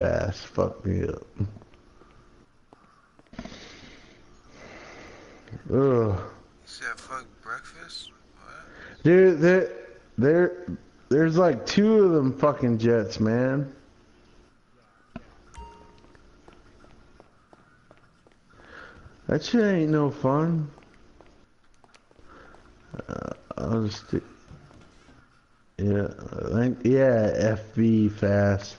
ass fucked me up. Ugh. You said fuck breakfast? What? Dude, there, there, there's like two of them fucking jets, man. That shit ain't no fun. Uh, I'll just, do- yeah, I think, yeah, FB fast.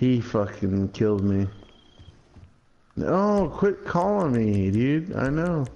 He fucking killed me. No, quit calling me, dude. I know.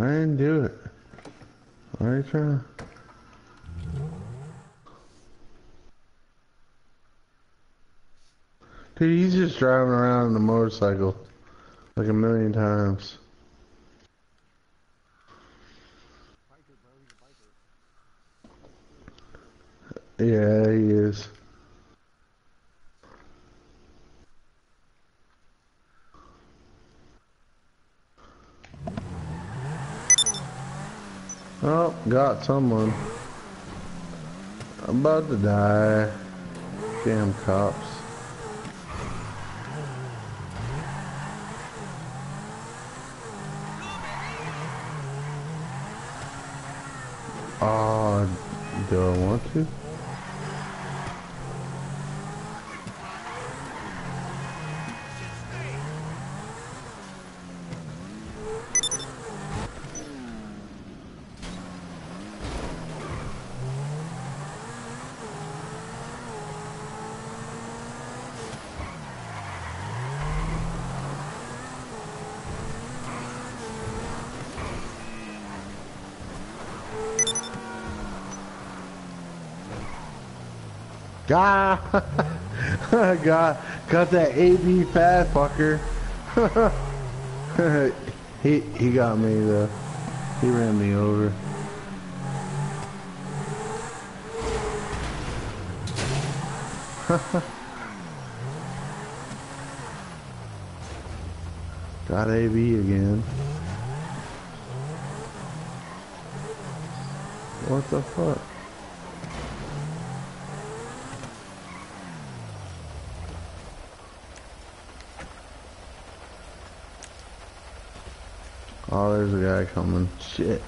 I didn't do it. Why are you trying to? Dude, he's just driving around on a motorcycle like a million times. Yeah, he is. Oh, got someone. I'm about to die. Damn cops. Oh, do I want to? Got, got, got that AB fat fucker. he, he got me though. He ran me over. got AB again. What the fuck? Oh, there's a guy coming. Shit.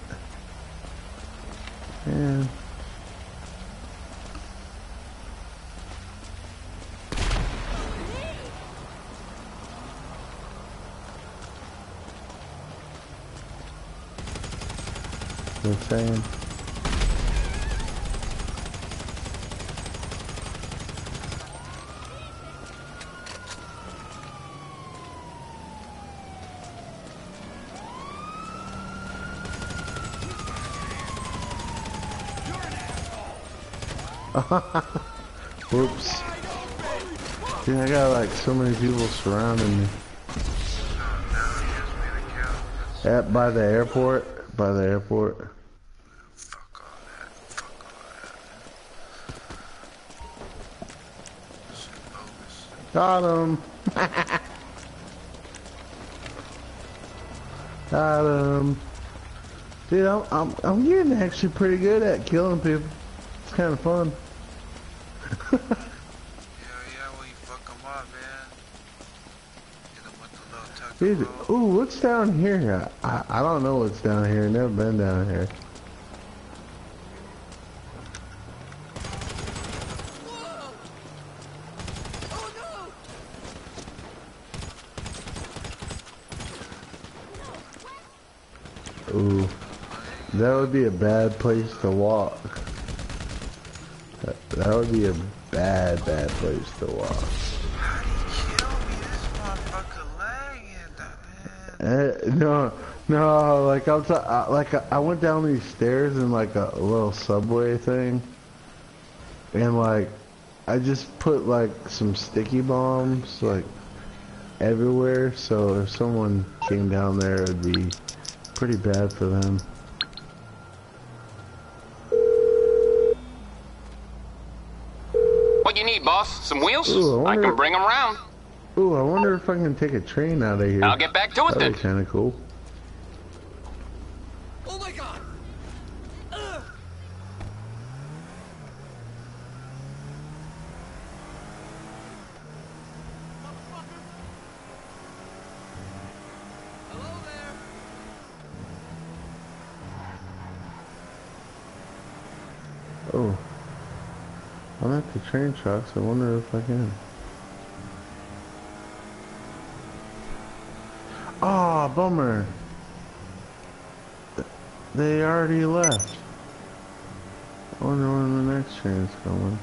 The Whoops. Dude, I got like so many people surrounding me. At by the airport. By the airport. Got him. Got him. Dude, I'm, I'm I'm getting actually pretty good at killing people. It's kind of fun. Yeah, yeah, when you fuck them up, man. Hit 'em with the little tuck Dude, ooh, what's down here? I I don't know what's down here. Never been down here. Ooh, that would be a bad place to walk. That, would be a bad, bad place to walk. How do you kill me? This motherfucker lagging, man. Uh, no, no, like I was, uh, like I went down these stairs in like a little subway thing, and like I just put like some sticky bombs like everywhere, so if someone came down there, it'd be pretty bad for them. What you need, boss? Some wheels? Ooh, I I can bring them around. Ooh, I wonder if I can take a train out of here. I'll get back to it That'd then. be kind of cool. Oh my god! Ugh. Hello there. Oh, I'm at the train tracks. I wonder if I can. Ah, bummer. They already left. I wonder when the next train's coming.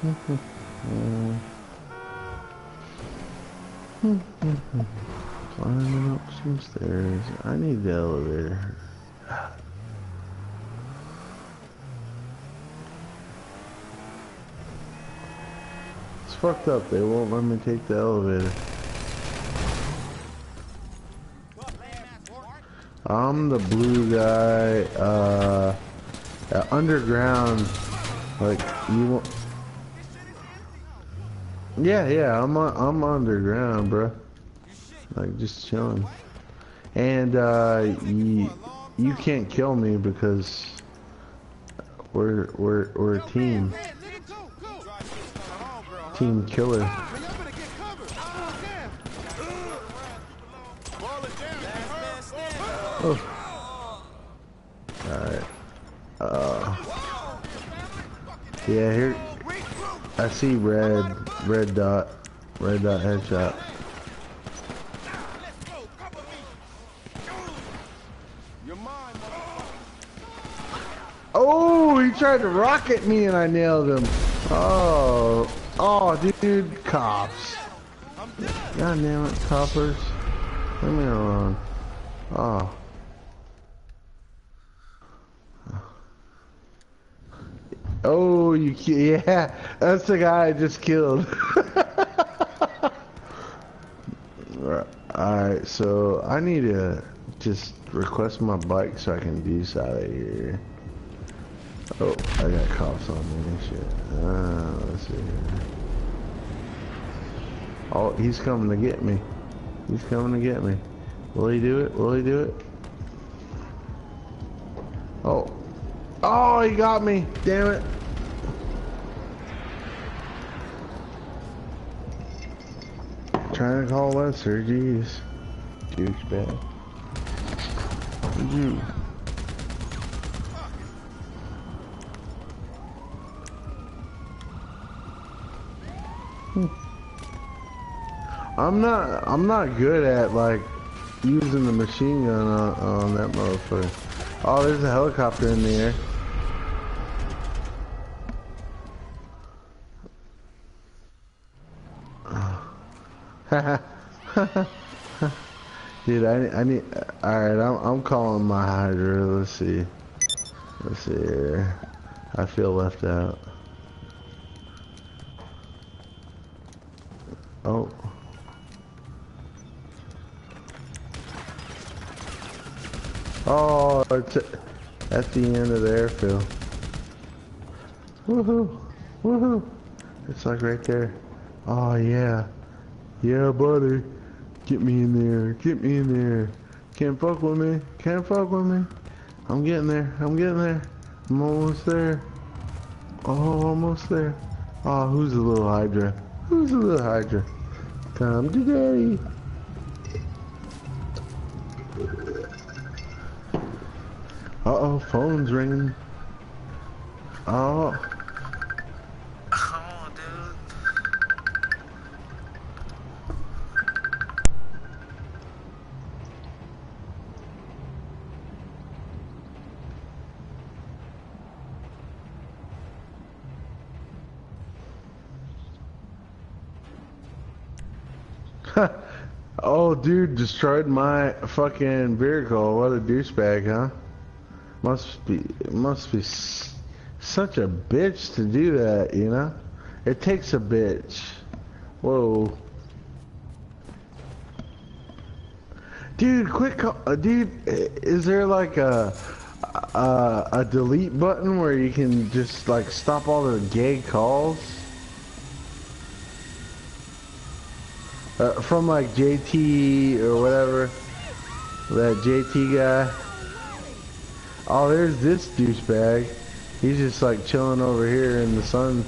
Climbing up some stairs. I need the elevator. It's fucked up. They won't let me take the elevator. I'm the blue guy. Uh, underground. Like you won't. Yeah, yeah. I'm on, I'm underground, bro. Like just chilling. And uh, you you can't kill me because we're we're we're a team. Team killer. Oh. Alright. Uh. Yeah, here. I see red, red dot, red dot headshot. Oh, he tried to rocket me and I nailed him. Oh, oh, dude, cops. God damn it, coppers. Leave me alone. Oh. Oh, you, yeah, that's the guy I just killed. Alright, so I need to just request my bike so I can deuce out of here. Oh, I got cops on me and shit. Uh, let's see here. Oh, he's coming to get me. He's coming to get me. Will he do it? Will he do it? Oh. Oh, he got me. Damn it. Trying to call Lester, jeez. Douchebag. You. I'm not. I'm not good at like using the machine gun on, on that motherfucker. Oh, there's a helicopter in the air. Dude, I, I need. All right, I'm I'm calling my Hydra. Let's see. Let's see here. I feel left out. Oh. Oh, it's at the end of the airfield. Woohoo! Woohoo! It's like right there. Oh yeah. Yeah, buddy. Get me in there. Get me in there. Can't fuck with me. Can't fuck with me. I'm getting there. I'm getting there. I'm almost there. Oh, almost there. Oh, who's the little Hydra? Who's the little Hydra? Come to daddy. Uh-oh, phone's ringing. Oh, dude, destroyed my fucking vehicle. What a douchebag, huh? Must be, must be such a bitch to do that, you know? It takes a bitch. Whoa. Dude, quick, uh, dude, is there like a, a, a delete button where you can just like stop all the gay calls? Uh, from like JT or whatever, that JT guy. Oh, there's this douchebag. He's just like chilling over here in the sun,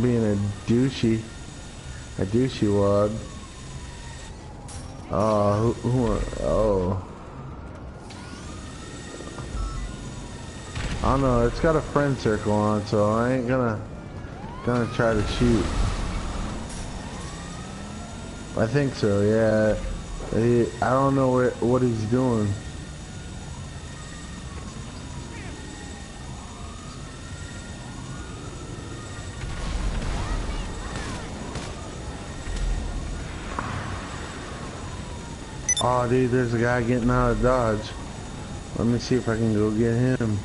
being a douchey, a douchey wad. Oh, who, who, oh. I don't know, it's got a friend circle on, so I ain't gonna, gonna try to shoot. I think so, yeah. He, I don't know where, what he's doing. Oh, dude, there's a guy getting out of Dodge. Let me see if I can go get him.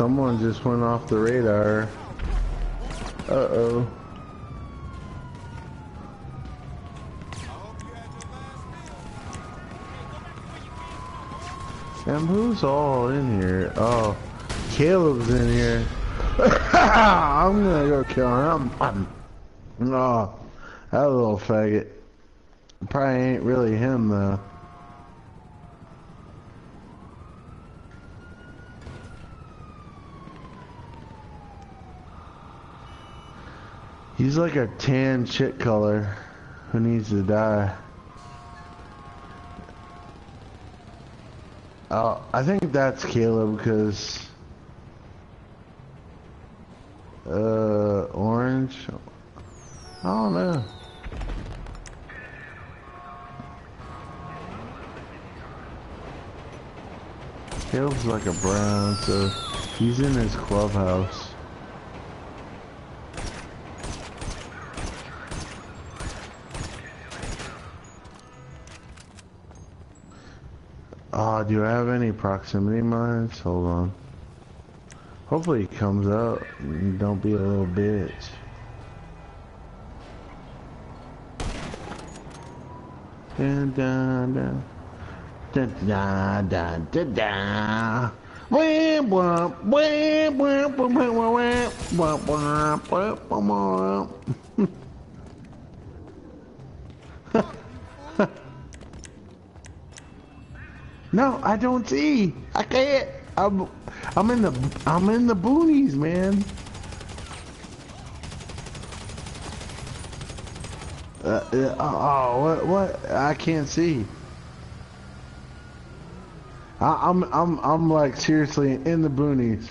Someone just went off the radar. Uh-oh. And who's all in here? Oh, Caleb's in here. I'm gonna go kill him. Um, Oh, that little faggot. Probably ain't really him though. He's like a tan shit color who needs to die. Oh, I think that's Caleb because uh orange. I don't know. Caleb's like a brown, so he's in his clubhouse. Ah, do I have any proximity mines? Hold on. Hopefully he comes up. don't be a little bitch. Dun, dun, dun. Dun, dun, dun, dun, dun. Wah, wah, wah, wah, wah, wah, wah, wah, wah, wah, wah, wah. No, I don't see. I can't. I'm, I'm in the, I'm in the boonies, man. Uh, uh, oh, what, what? I can't see. I, I'm, I'm, I'm like seriously in the boonies,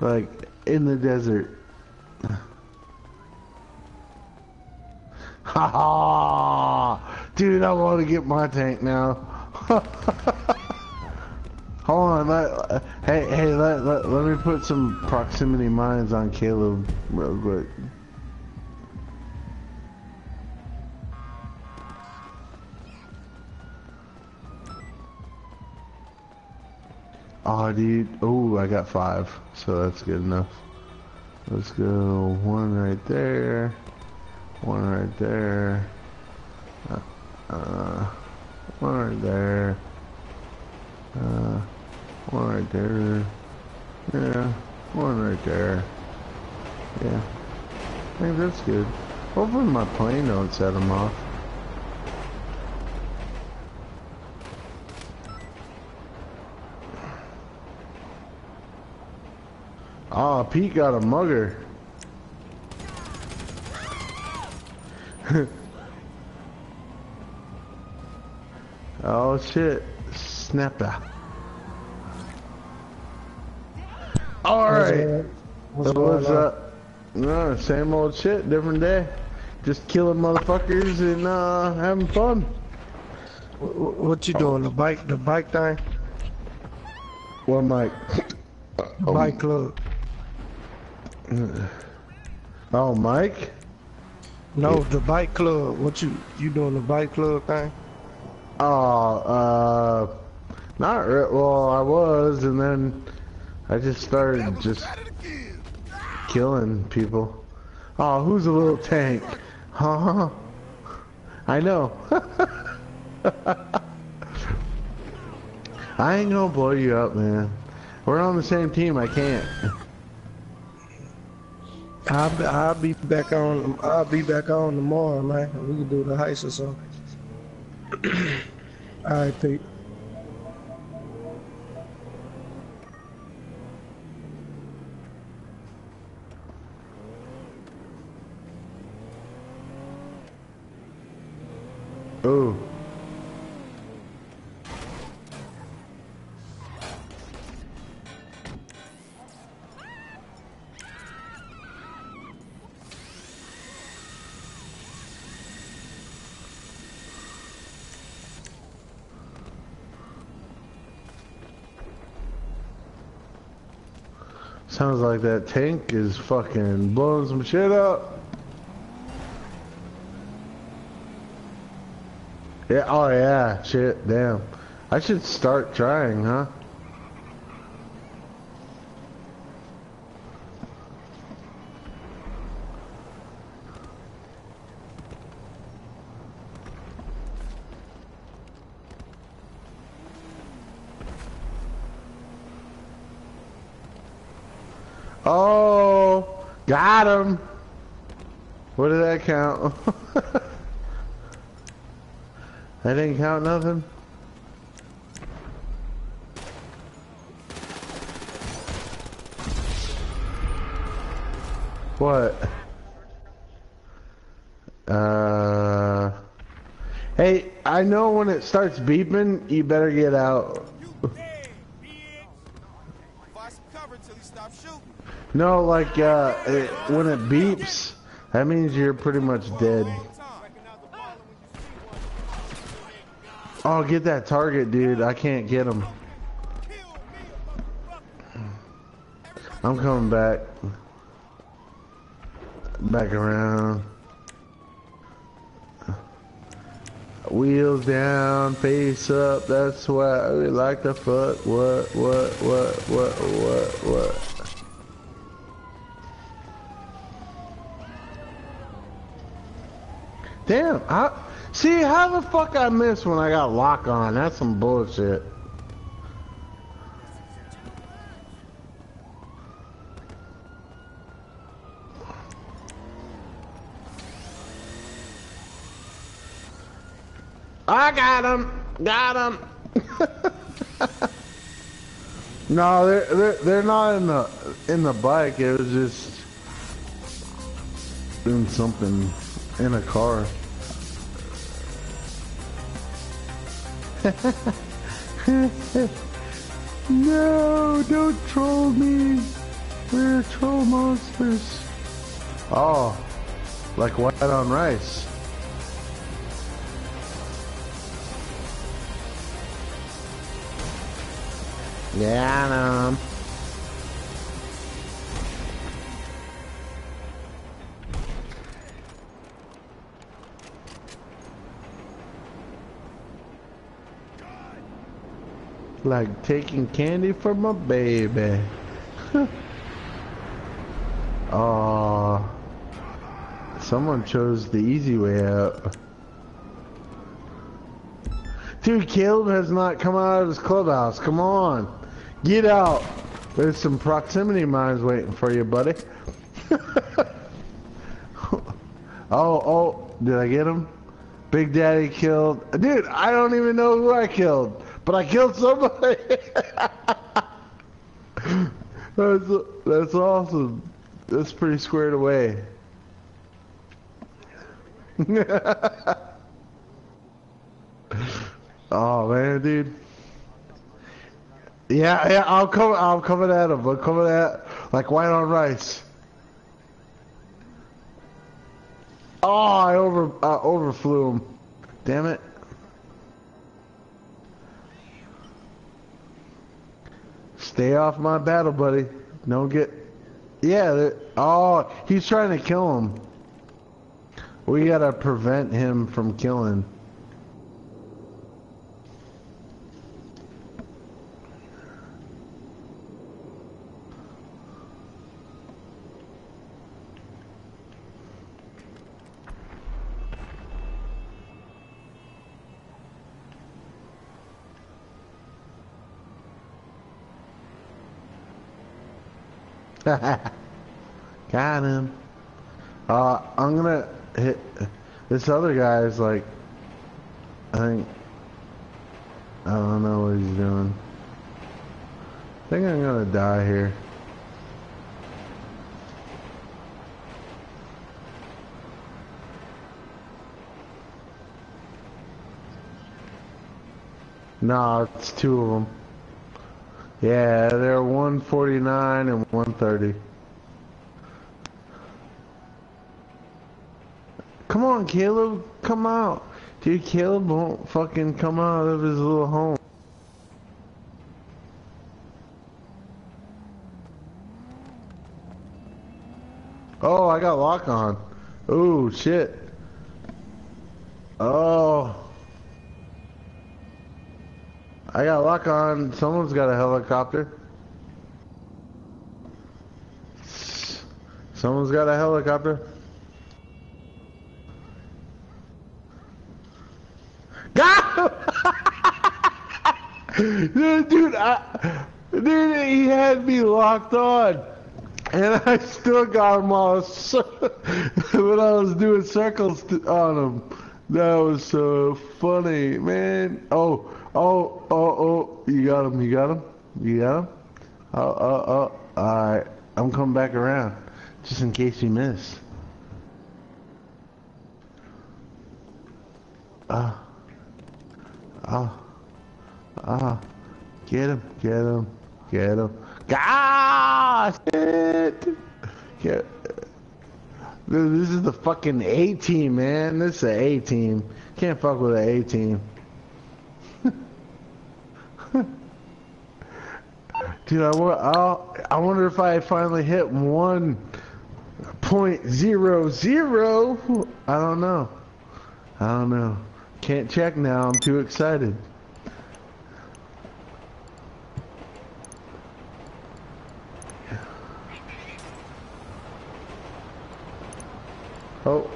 like in the desert. Ha ha! Dude, I want to get my tank now. Hold on, let, hey, hey, let, let, let me put some proximity mines on Caleb real quick. Oh, dude, oh, I got five, so that's good enough. Let's go, one right there, one right there, uh, uh one right there. Uh, one right there. Yeah, one right there. Yeah, I think that's good. Hopefully my plane don't set them off. Ah, Pete got a mugger. oh shit. Snapper. Alright. What's what's up? No, same old shit, different day. Just killing motherfuckers and uh having fun. Wh- wh- What you doing? The bike, the bike thing? What, Mike? Bike club. Oh, Mike? No, the bike club. What you you doing the bike club thing? Oh, uh, not re- well. I was, and then I just started just killing people. Oh, who's a little tank? Huh? I know. I ain't gonna blow you up, man. We're on the same team. I can't. I'll be, I'll be back on. I'll be back on tomorrow, man. We can do the heist or something. All right, Pete. Ooh. Sounds like that tank is fucking blowing some shit up. Yeah, oh yeah, shit, damn. I should start trying, huh? Oh, got him. What did that count? that didn't count nothing. What? Uh. Hey, I know when it starts beeping, you better get out. No, like, uh, it, when it beeps, that means you're pretty much dead. Oh, get that target, dude. I can't get him. I'm coming back. Back around. Wheels down, face up, that's why we like to fuck. What, what, what, what, what, what? Damn, I, see how the fuck I missed when I got lock on? That's some bullshit. I got him. Got him. no, they're they're they're not in the in the bike. It was just doing something in a car. No, don't troll me. We're troll monsters. Oh, like white on rice. Yeah, I know. Like taking candy from my baby. Aw. Someone chose the easy way out. Dude, Caleb has not come out of his clubhouse. Come on. Get out. There's some proximity mines waiting for you, buddy. oh, oh, did I get him? Big Daddy killed. Dude, I don't even know who I killed, but I killed somebody. that's, that's awesome. That's pretty squared away. oh man, dude. Yeah, yeah, I'll come. I'll coming at him. I'm coming at like white on rice. Oh, I over uh, overflew him. Damn it. Stay off my battle, buddy. Don't get. Yeah. Oh, he's trying to kill him. We gotta prevent him from killing. Got him. Uh, I'm gonna hit. This other guy is like. I think. I don't know what he's doing. I think I'm gonna die here. No, it's two of them. Yeah, they're 149 and 130. Come on, Caleb, come out. Dude, Caleb won't fucking come out of his little home. Oh, I got lock on. Oh, shit. Oh. I got lock on. Someone's got a helicopter. Someone's got a helicopter. Dude, dude, I, dude, he had me locked on. And I still got him all when I was doing circles on him. That was so funny, man. Oh, oh, oh, oh, you got him, you got him, you got him. Oh, oh, oh. I'm coming back around, just in case you miss. Ah. Ah. Ah. Get him, get him, get him. Gosh! Shit! Get, Dude, this is the fucking A team, man. This is the A team. Can't fuck with the A team. Dude, I, I'll, I wonder if I finally hit one point zero zero. I don't know. I don't know. Can't check now. I'm too excited. Oh.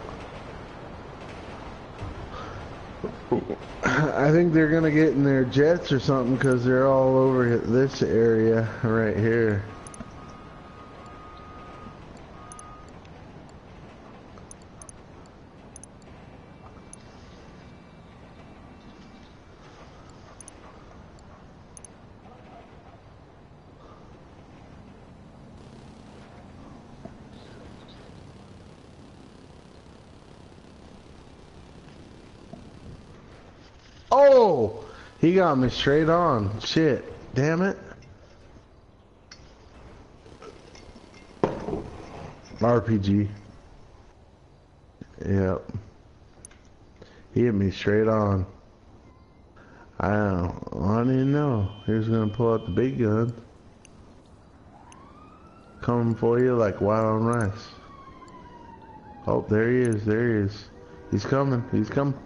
I think they're gonna get in their jets or something because they're all over this area right here. Oh! He got me straight on. Shit. Damn it. RPG. Yep. He hit me straight on. I don't, didn't even know. He was gonna pull out the big gun. Coming for you like wild on rice. Oh, there he is, there he is. He's coming, he's coming.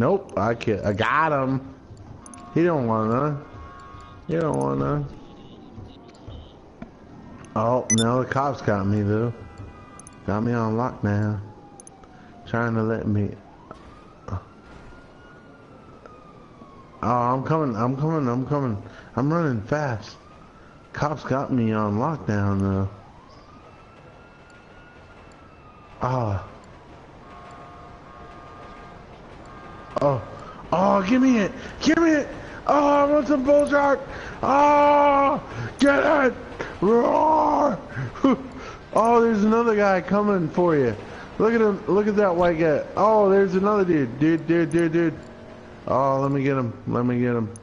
Nope, I can't. I got him. He don't none. He don't want none. Oh, no, the cops got me though. Got me on lock now. Trying to let me. Oh, I'm coming. I'm coming. I'm coming. I'm running fast. Cops got me on lockdown though. Ah. Oh. Oh, Oh, give me it. Give me it. Oh, I want some bull shark. Oh, get it. Roar. Oh, there's another guy coming for you. Look at him. Look at that white guy. Oh, there's another dude. Dude, dude, dude, dude. Oh, let me get him. Let me get him.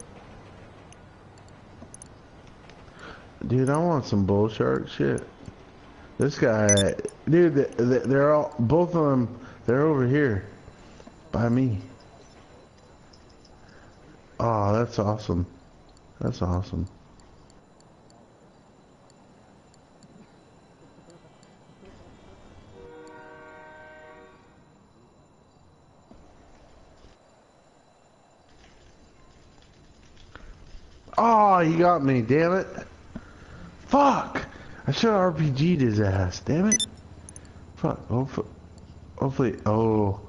Dude, I want some bull shark shit. This guy, dude, they- they- they're all, both of them, they're over here. By me. Oh, that's awesome. That's awesome. Oh, he got me, damn it. Fuck! I should have RPG'd his ass, damn it. Fuck, hopefully, hopefully, oh.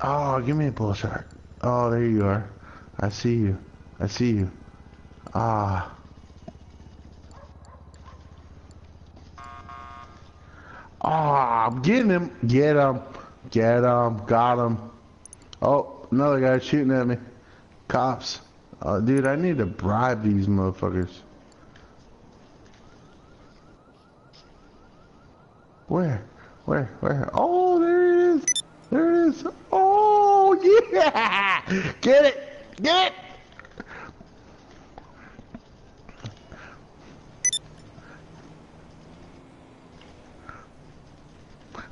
Oh, give me a bull shark. Oh, there you are. I see you. I see you. Ah. Ah, I'm getting him. Get him. Get him. Got him. Oh, another guy shooting at me. Cops. Oh, dude, I need to bribe these motherfuckers. Where? Where? Where? Oh, there it is. There it is. Oh, yeah! Get it! Get it!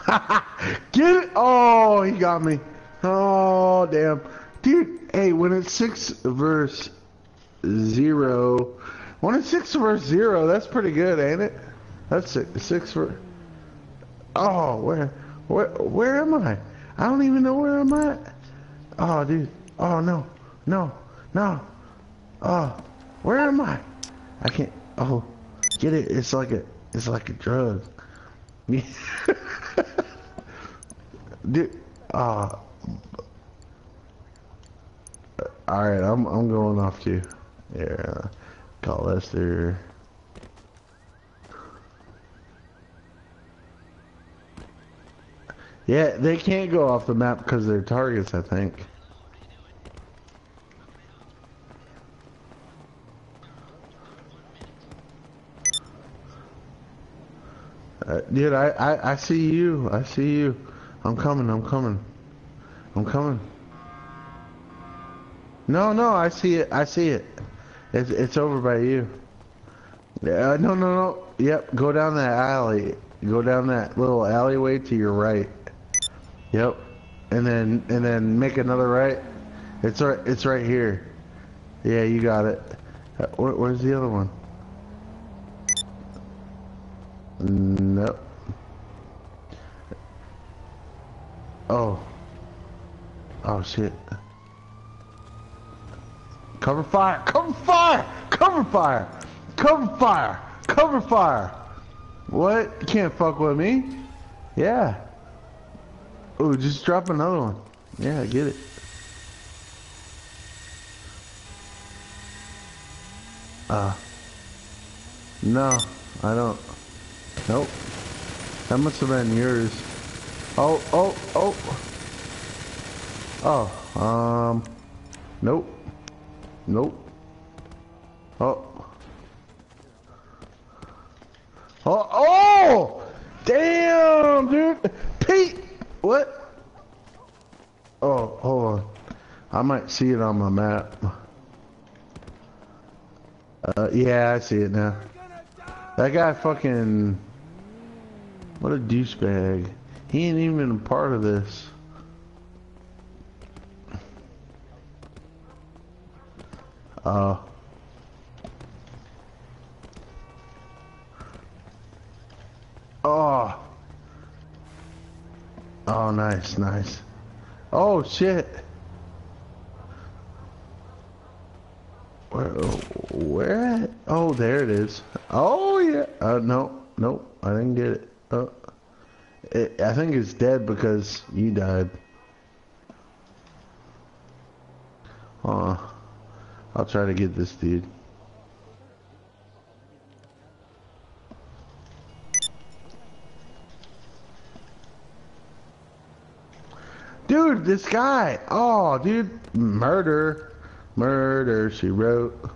Get it! Oh, he got me. Oh, damn. Dude, hey, when it's six verse zero, when it's six verse zero, that's pretty good, ain't it? That's six, six for. Oh, where, where, where am I? I don't even know where I'm at. Oh, dude. Oh no, no, no. Oh, where am I? I can't. Oh, get it? It's like a, it's like a drug. dude. Ah. All right, I'm I'm going off too. Yeah, call Lester. Yeah, they can't go off the map because they're targets, I think. Uh, dude, I, I, I see you. I see you. I'm coming. I'm coming. I'm coming. No, no, I see it. I see it. It's, it's over by you. Yeah, no, no, no. Yep, go down that alley. Go down that little alleyway to your right. Yep. And then and then make another right. It's right. It's right here. Yeah, you got it. Uh, Where, where's the other one? Nope. Oh. Oh shit. Cover fire! Cover fire! Cover fire! Cover fire! Cover fire! What? You can't fuck with me? Yeah. Oh, just drop another one. Yeah, I get it. Uh. No, I don't. Nope. That must have been yours. Oh, oh, oh. Oh, um. Nope. Nope. Oh. Oh, oh! Damn, dude! Pete! What? Oh, hold on. I might see it on my map. Uh, yeah, I see it now. That guy fucking... What a douchebag. He ain't even a part of this. Uh... Oh! Oh, nice, nice. Oh, shit! Where, where? Oh, there it is. Oh, yeah. Uh, no, no, I didn't get it. Uh, it, I think it's dead because you died. Uh, I'll try to get this dude. Dude, this guy. Oh, dude. Murder. Murder, she wrote.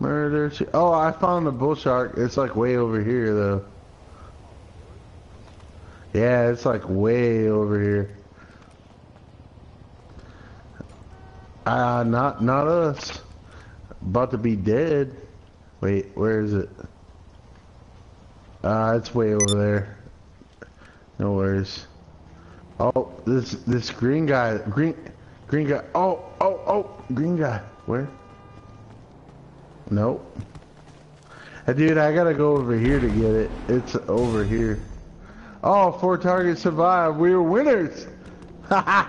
Murder, she... Oh, I found the bull shark. It's like way over here, though. Yeah, it's like way over here. Ah, uh, not, not us. About to be dead. Wait, where is it? Ah, uh, it's way over there. No worries. Oh, this this green guy, green green guy. Oh, oh, oh, green guy. Where? Nope. Uh, Dude, I gotta go over here to get it. It's over here. Oh, four targets survived. We were winners. oh,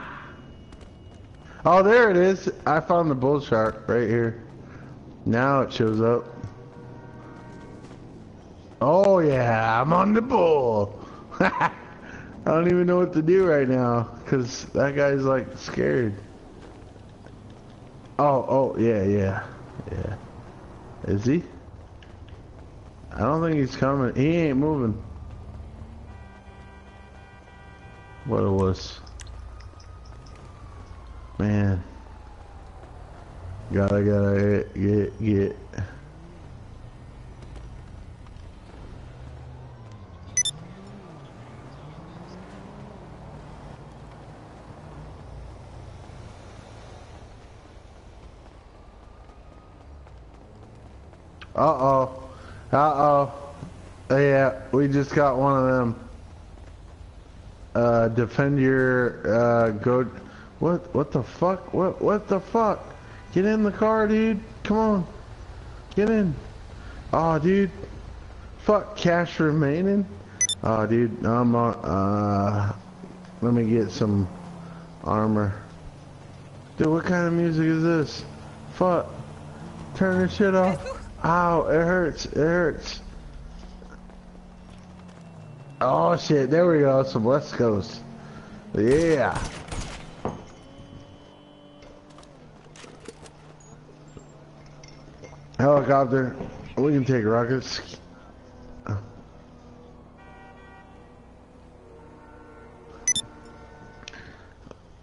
there it is. I found the bull shark right here. Now it shows up. Oh yeah, I'm on the bull. I don't even know what to do right now because that guy's like scared. Oh, oh, yeah, yeah, yeah. Is he? I don't think he's coming. He ain't moving. What it was. Man. Gotta, gotta get, get. Uh-oh. Uh-oh. Yeah, we just got one of them. Uh, defend your, uh, go... What, what the fuck? What, what the fuck? Get in the car, dude. Come on. Get in. Oh, dude. Fuck, cash remaining? Oh, dude, I'm on, uh... Let me get some armor. Dude, what kind of music is this? Fuck. Turn this shit off. Ow, it hurts, it hurts. Oh shit, there we go, some West Coast. Yeah. Helicopter, we can take rockets.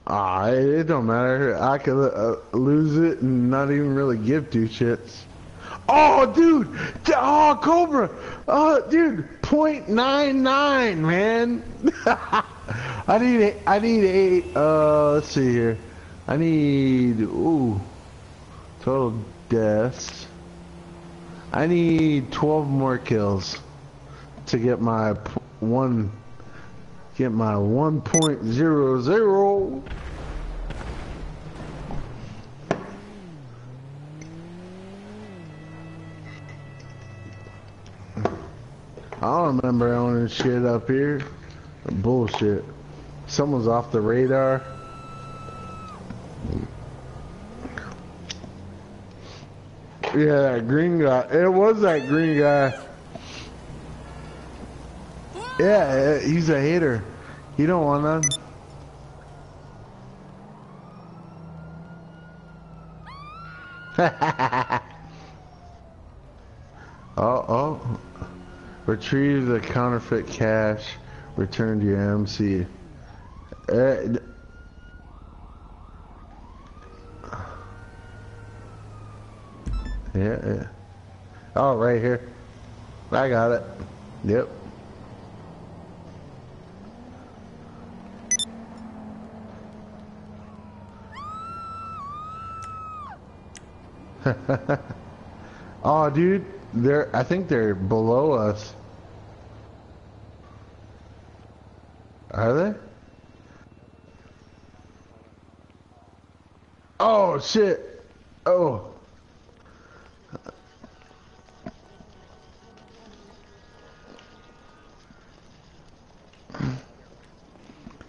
Ah, it, it don't matter. I could uh, lose it and not even really give two shits. Oh, dude. Oh, Cobra. Oh, dude. 0.99, man. I need a. I I need eight. Uh, let's see here. I need. Ooh. Total deaths. I need 12 more kills to get my one. Get my 1.00. I don't remember owning shit up here. Bullshit. Someone's off the radar. Yeah, that green guy. It was that green guy. Yeah, eh, he's a hater. You don't want none. oh, oh. Retrieve the counterfeit cash. Return to your MC. Uh, yeah, yeah. Oh, right here. I got it. Yep. oh, dude, they're. I think they're below us. Are they? Oh shit! Oh.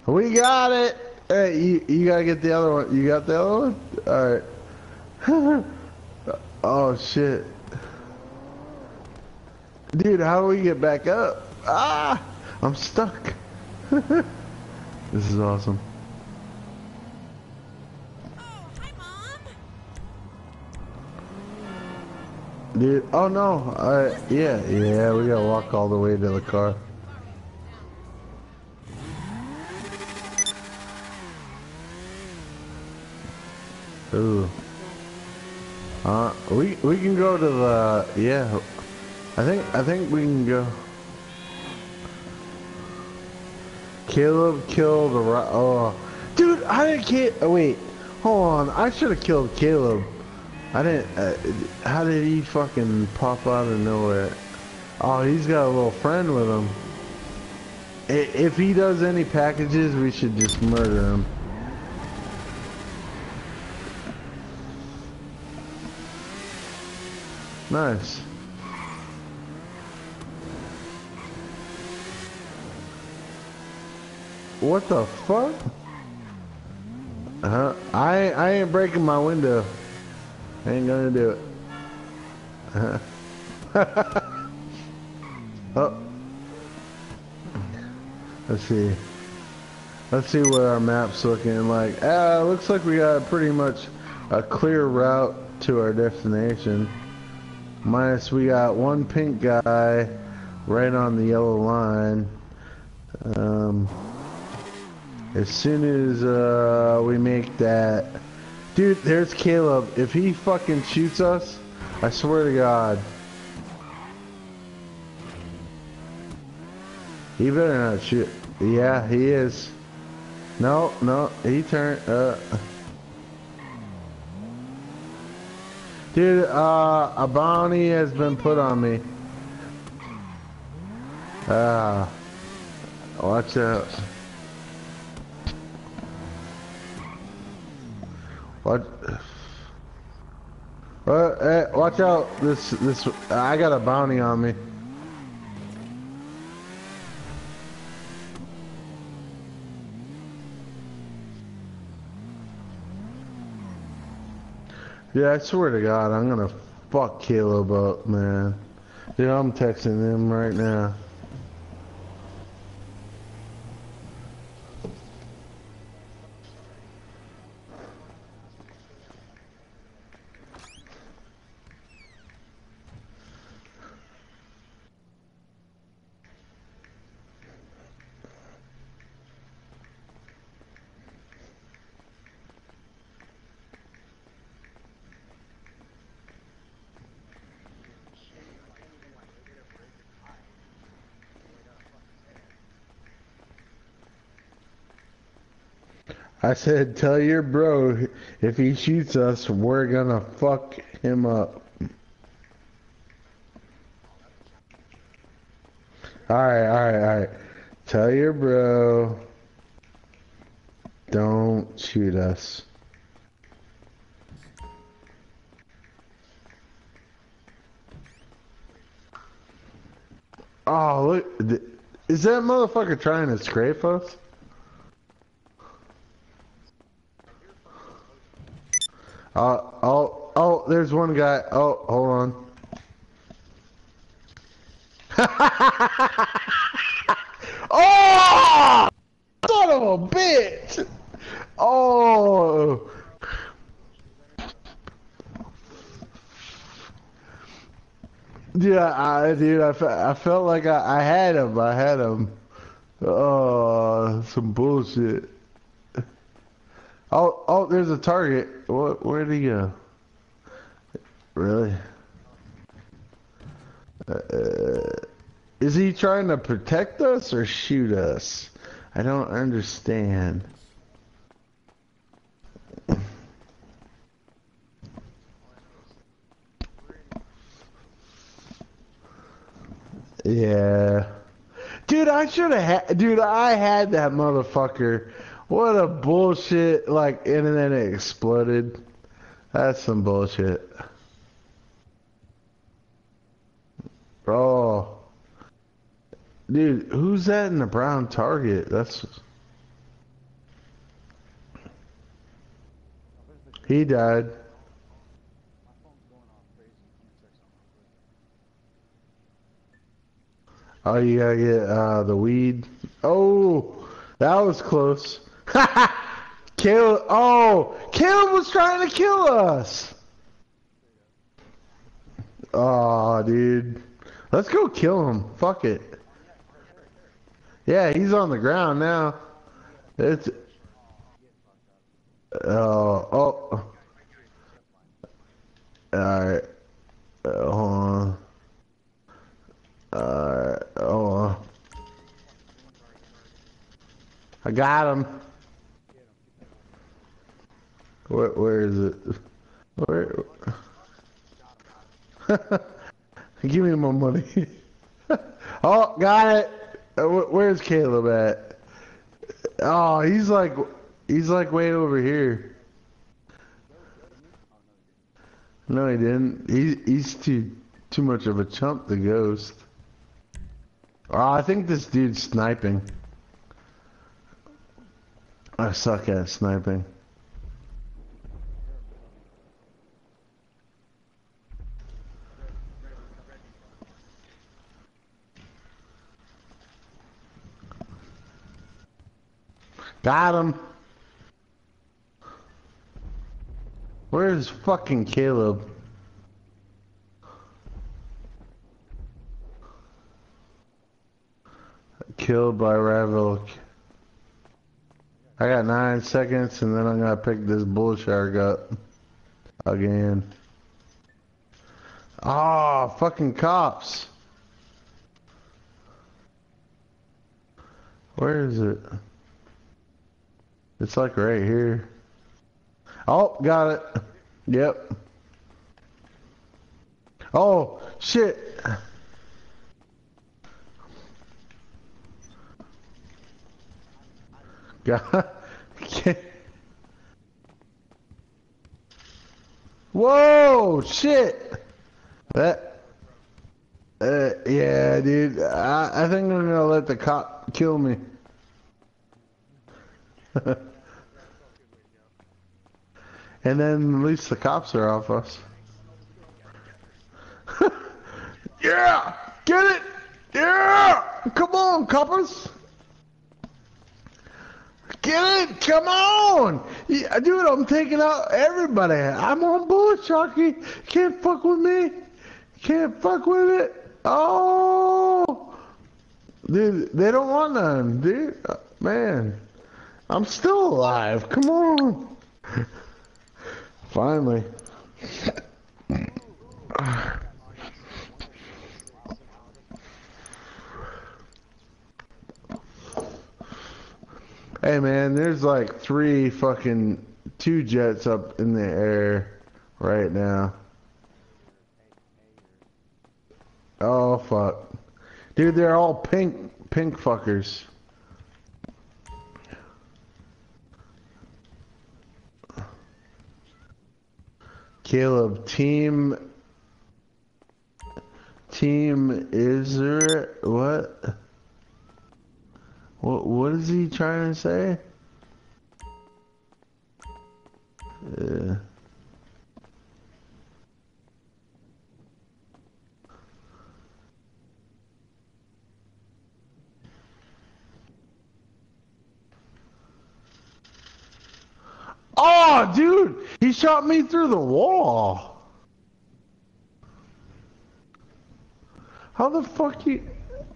We got it. Hey, you you gotta get the other one. You got the other one? All right. oh shit. Dude, how do we get back up? Ah, I'm stuck. this is awesome. Oh. Dude, oh no, uh, yeah, yeah, we gotta walk all the way to the car. Ooh. Uh, we, we can go to the, yeah, I think, I think we can go. Caleb killed ro- oh. Dude, I didn't kill, oh, wait, hold on, I should have killed Caleb. I didn't, uh, how did he fucking pop out of nowhere? Oh, he's got a little friend with him. If he does any packages, we should just murder him. Nice. What the fuck? Uh huh. I I ain't breaking my window. I ain't gonna do it. Uh -huh. oh. Let's see. Let's see what our map's looking like. Ah, looks like we got pretty much a clear route to our destination. Minus we got one pink guy right on the yellow line. Um, as soon as uh, we make that... Dude, there's Caleb. If he fucking shoots us, I swear to God. He better not shoot. Yeah, he is. No, no, he turned. Uh, dude, uh, a bounty has been put on me. Ah, uh, watch out. What? Uh, hey, watch out! This, this, I got a bounty on me. Yeah, I swear to God, I'm gonna fuck Caleb up, man. Dude, I'm texting him right now. I said, tell your bro, if he shoots us, we're gonna fuck him up. Alright, alright, alright. Tell your bro, don't shoot us. Oh, look. Is that motherfucker trying to scrape us? Uh, oh, oh, there's one guy. Oh, hold on. oh! Son of a bitch! Oh! Yeah, I, dude, I, I felt like I, I had him. I had him. Oh, some bullshit. Oh, oh, there's a target. What? Where'd he go? Really? Uh, is he trying to protect us or shoot us? I don't understand. Yeah. Dude, I should have had, dude, I had that motherfucker what a bullshit, like, and then it exploded. That's some bullshit. Bro. Dude, who's that in the brown target? That's... He died. Oh, you gotta get uh, the weed. Oh, that was close. Caleb, oh, Caleb was trying to kill us. Oh, dude. Let's go kill him. Fuck it. Yeah, he's on the ground now. It's. Oh, oh. Alright. Uh, hold on. Alright, on. I got him. Where, where is it? Where? Give me my money. oh, got it. Uh, where's Caleb at? Oh, he's like, he's like way over here. No, he didn't. He, he's too too much of a chump the ghost. Oh, I think this dude's sniping. I suck at sniping. Got him. Where's fucking Caleb? Killed by rival. I got nine seconds and then I'm gonna pick this bull shark up. Again. Ah, oh, fucking cops. Where is it? It's like right here. Oh, got it. Yep. Oh, shit. Got Whoa, shit. That, uh, yeah, dude. I, I think I'm gonna let the cop kill me. And then at least the cops are off us. yeah! Get it! Yeah! Come on, coppers! Get it! Come on! Yeah, dude, I'm taking out everybody. I'm on bullet, Sharky. Can't fuck with me. Can't fuck with it. Oh! Dude, they don't want none, dude. Uh, man. I'm still alive. Come on. Finally. Hey man, there's like three fucking two jets up in the air right now. Oh fuck. Dude, they're all pink pink fuckers. Caleb, team, team Israel, what? What, what is he trying to say? Yeah. Oh, dude, he shot me through the wall. How the fuck he?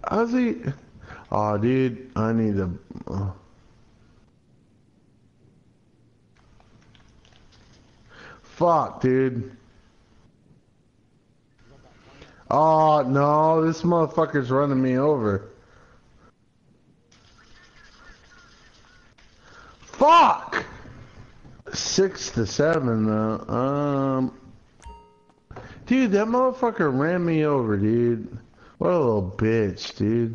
How's he? Oh, dude, I need a. Uh. Fuck, dude. Oh, no, this motherfucker's running me over. Fuck! Six to seven though. Um, dude, that motherfucker ran me over, dude. What a little bitch, dude.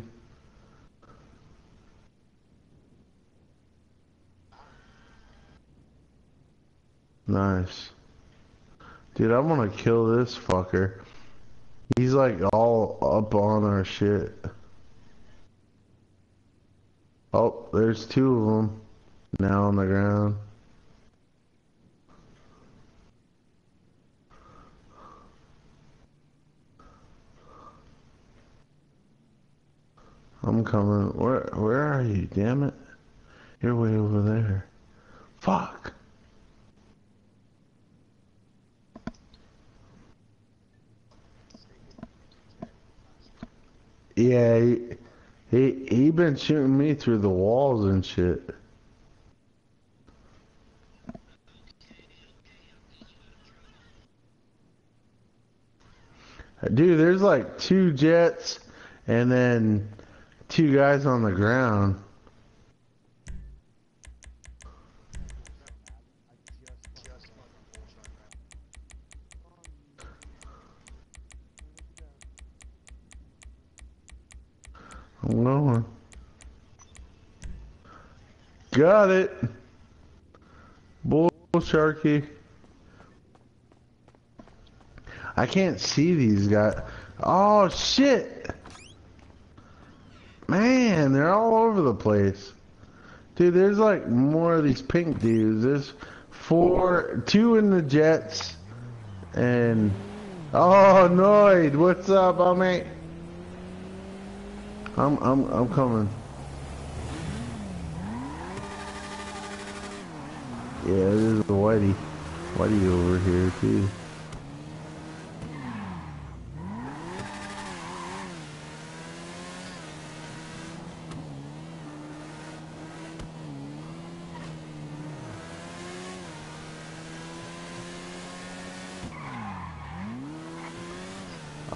Nice. Dude, I want to kill this fucker. He's like all up on our shit. Oh, there's two of them now on the ground. I'm coming. Where where are you, damn it? You're way over there. Fuck. Yeah, he, he he been shooting me through the walls and shit. Dude, there's like two jets and then two guys on the ground. Got it. Bull Sharky. I can't see these guys. Oh shit! Man, they're all over the place. Dude, there's like more of these pink dudes. There's four, two in the jets, and oh, Noid, what's up, homie? I'm, I'm, I'm coming. Yeah, there's a Whitey, Whitey over here too.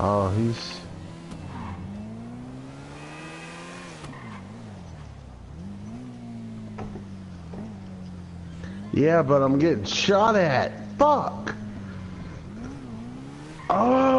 Oh, he's. Yeah, but I'm getting shot at. Fuck. Oh.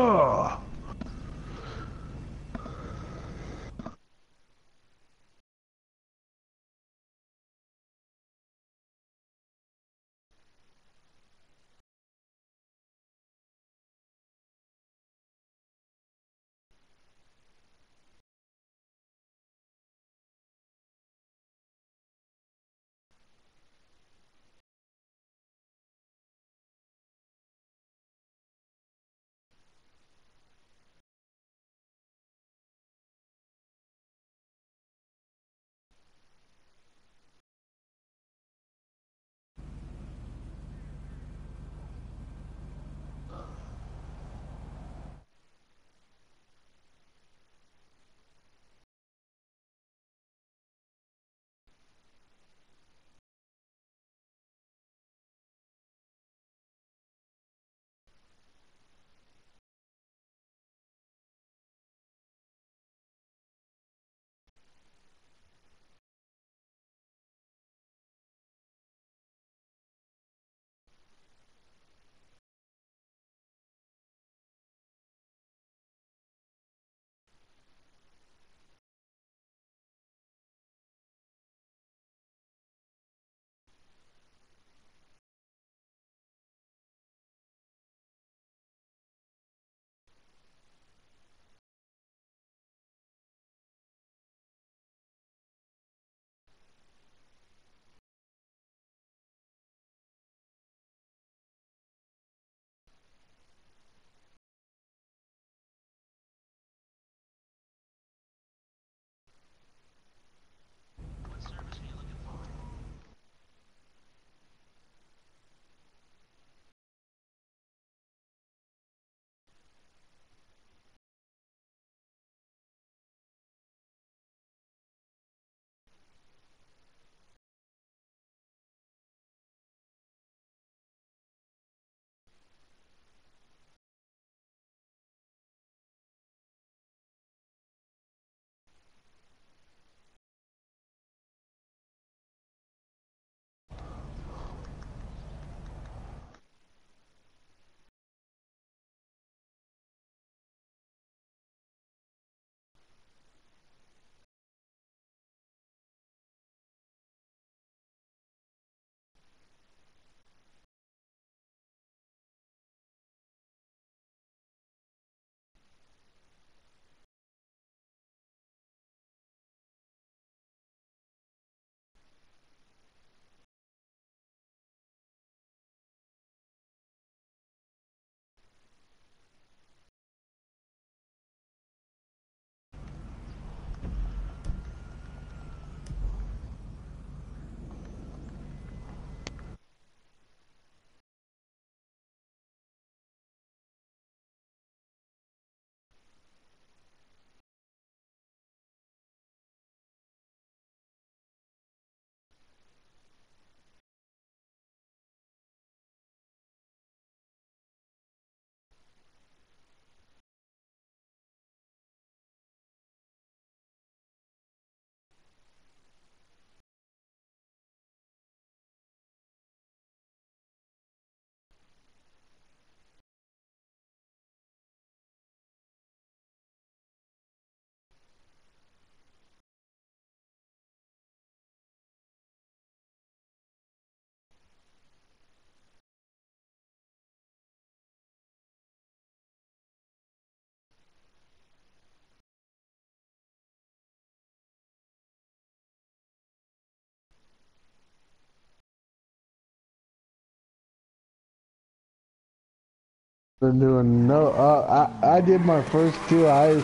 Been doing no. Uh, I I did my first two eyes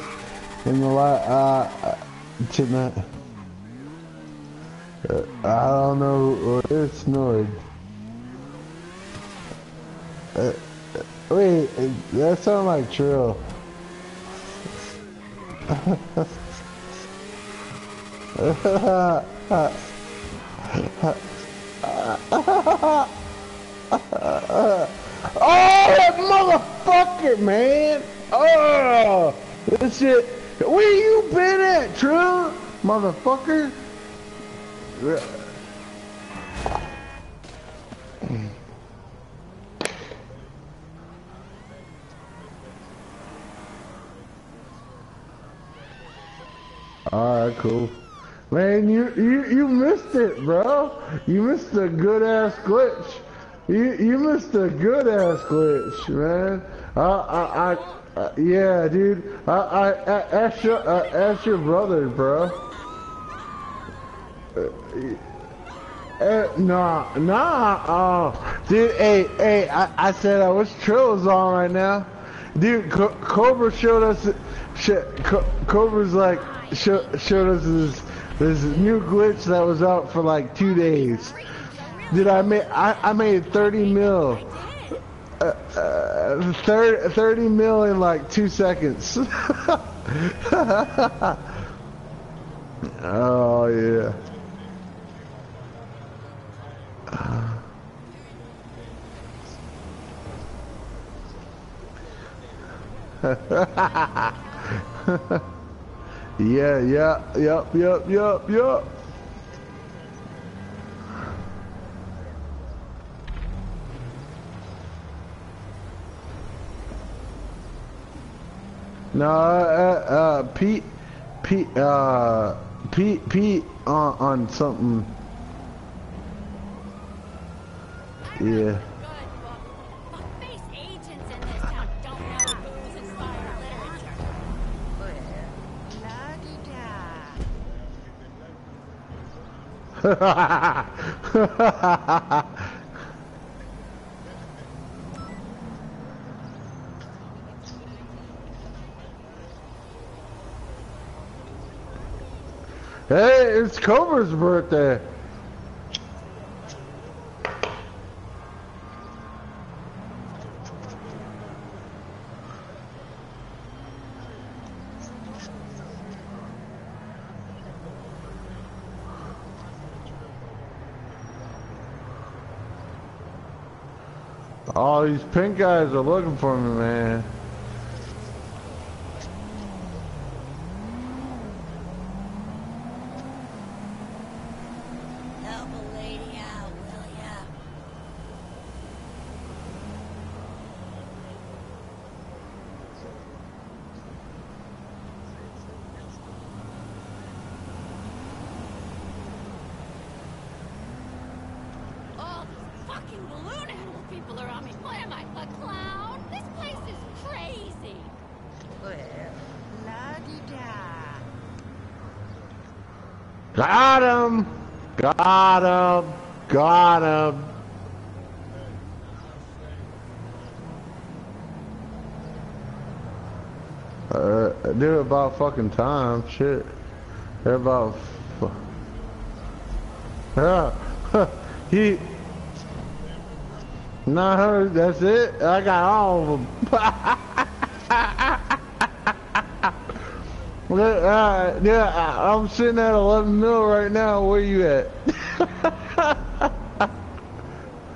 in the la uh, uh tonight. Uh, I don't know. It snored. Uh, uh, wait, that sounds like Trill. Oh, that motherfucker, man! Oh, this shit. Where you been at, Trump? Motherfucker? Alright, cool. Man, you, you, you missed it, bro. You missed a good ass glitch. You, you missed a good ass glitch, man. I, I, I, uh, yeah, dude. I, I, I ask your, uh, ask your brother, bro. Uh, uh, nah, nah, oh, dude, hey, hey, I, I said I wish Trill was on right now. Dude, Co Cobra showed us, sh Co Cobra's like, sh showed us this, this new glitch that was out for like two days. Dude, I made, I, I made 30 mil. Uh, uh, 30, 30 mil in like two seconds. oh, yeah. yeah, yeah, yep, yep, yep, yep. No, uh, uh, Pete, Pete, uh, Pete, Pete on, on something. Yeah. Fuckface agents in this town don't know hey, it's Cobra's birthday. All these pink guys are looking for me, man. Help a lady out, will ya? All these fucking balloon animal people are on me. What am I, a clown? This place is crazy. Got him! Got him! Got him! Uh, do about fucking time, shit. They're about. Yeah, he. No, that's it. I got all of them. Uh, yeah, I- I'm sitting at 11 mil right now. Where you at?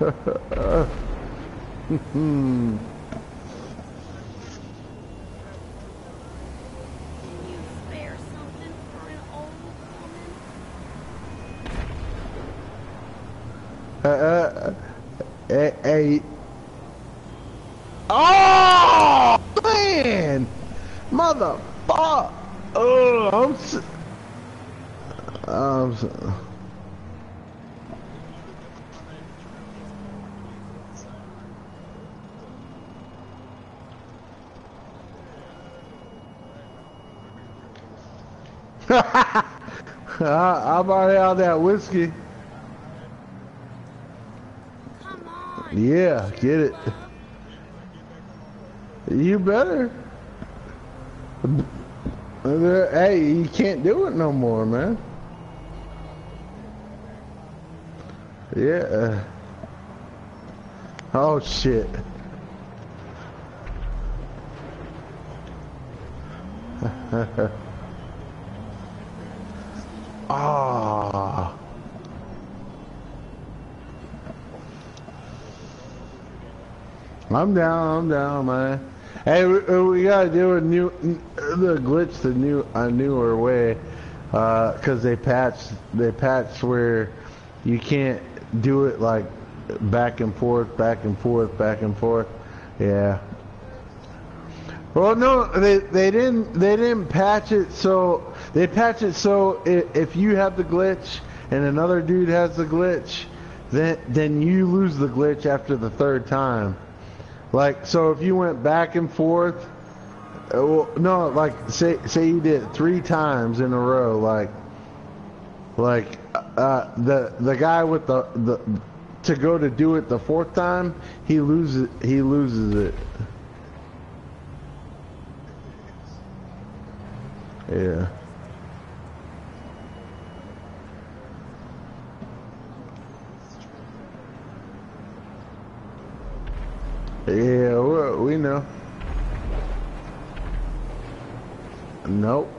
Hmm. Can you spare something for an old woman? Uh, uh, uh, hey. Oh, man! Motherfucker! Oh, I'm s I'm s I, I'm already out that whiskey. Come on. Yeah, get it. You better. Hey, you can't do it no more, man. Yeah. Oh shit. Ah. I'm down, I'm down, man. Hey, we, uh, we gotta do a new, the glitch the new, a newer way, uh, cause they patched, they patched where you can't do it like back and forth, back and forth, back and forth. Yeah. Well, no, they they didn't they didn't patch it so they patch it so if, if you have the glitch and another dude has the glitch, then then you lose the glitch after the third time. Like so, if you went back and forth, uh, well, no, like say say you did three times in a row, like like uh, the the guy with the the to go to do it the fourth time, he loses he loses it. Yeah. Yeah, we, we know. Nope.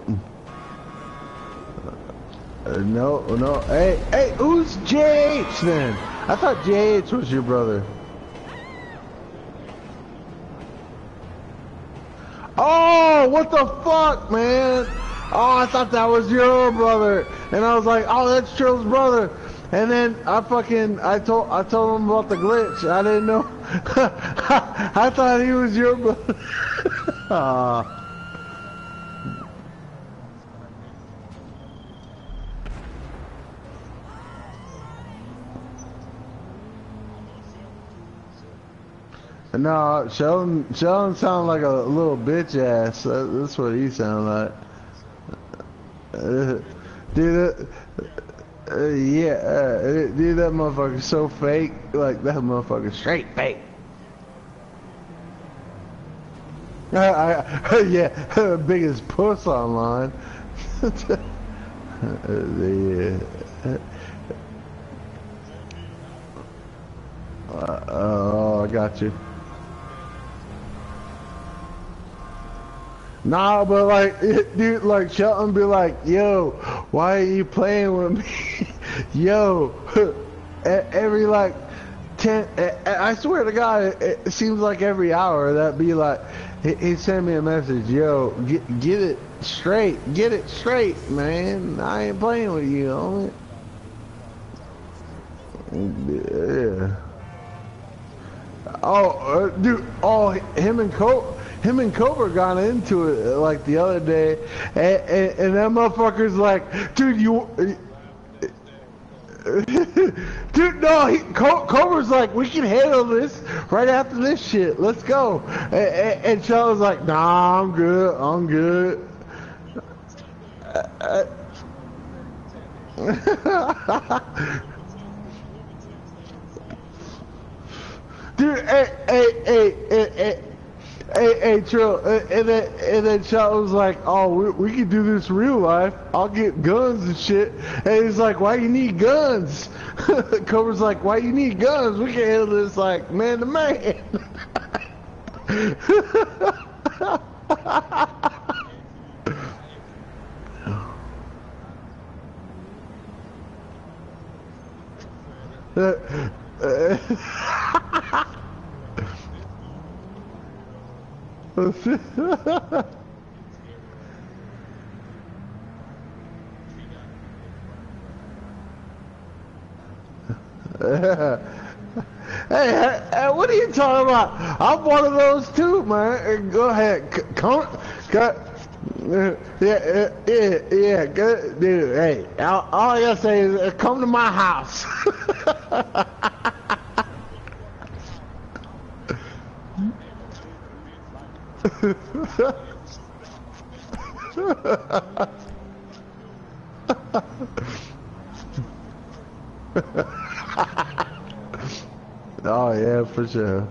Uh, no, no. Hey, hey, who's JH then? I thought JH was your brother. Oh, what the fuck, man? Oh, I thought that was your brother, and I was like, oh, that's Trill's brother. And then I fucking I told I told him about the glitch. I didn't know. I thought he was your brother. No, Sheldon, Sheldon sounded like a little bitch ass. That, that's what he sounded like. Uh, dude, uh, uh, yeah, uh, dude, that motherfucker's so fake. Like, that motherfucker's straight fake. I, yeah, biggest puss online. yeah. Uh, oh, I got you. Nah, but like, dude, like Shelton be like, yo, why are you playing with me? yo, every like ten, I swear to God, it seems like every hour that be like, he sent me a message, yo, get get it straight, get it straight, man. I ain't playing with you, homie. Yeah. Oh, uh, dude, oh, him and Cole him and Cobra got into it like the other day, and, and, and that motherfucker's like, dude, you. Dude, no, he, Cobra's like, we can handle this right after this shit. Let's go. And, and, and like, nah, I'm good. I'm good. Dude, hey, hey, hey, hey, hey. Hey, hey, Trill, and then and then Shot was like, "Oh, we, we can do this real life. I'll get guns and shit." And he's like, "Why you need guns?" Cobra's like, "Why you need guns? We can handle this like man to man." hey, hey, what are you talking about? I'm one of those too, man. Go ahead, come, cut. Yeah, yeah, yeah, yeah, good, dude. Hey, all, all I gotta say is, uh, come to my house. oh yeah, for sure.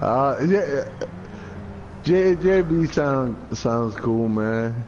Uh, yeah, J J B sound sounds cool, man.